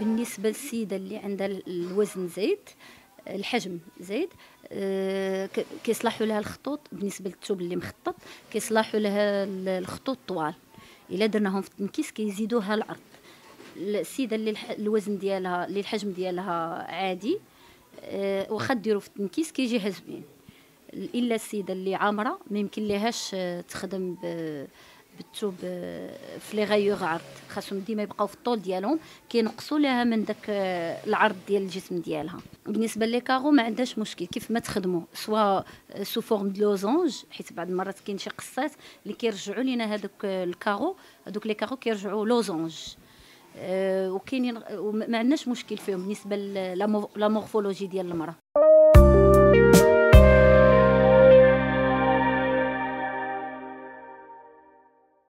بالنسبة للسيدة اللي عندها الوزن زايد الحجم زايد آه، كيصلحوا لها الخطوط. بالنسبة للثوب اللي مخطط كيصلحوا لها الخطوط طوال. إلا درناهم في التنكيس كيزيدوها العرض السيدة اللي الوزن ديالها اللي الحجم ديالها عادي آه، واخا ديرو في التنكيس كيجيها زوين إلا السيدة اللي عامرة ما يمكن ليهاش تخدم بالثوب آه، في لي غايوغ عرض خاصهم ديما يبقاو في الطول ديالهم كينقصوا لها من داك آه، العرض ديال الجسم ديالها. بالنسبة les carreaux ما عندهاش مشكل كيف ما تخدموا soit sous forme de losange حيت بعض المرات كاين شي قصات اللي كيرجعوا لينا هذوك ال carreaux هذوك les carreaux كيرجعوا losange وكاينين ما عندناش مشكل فيهم بالنسبة la morphologie ديال المرأة.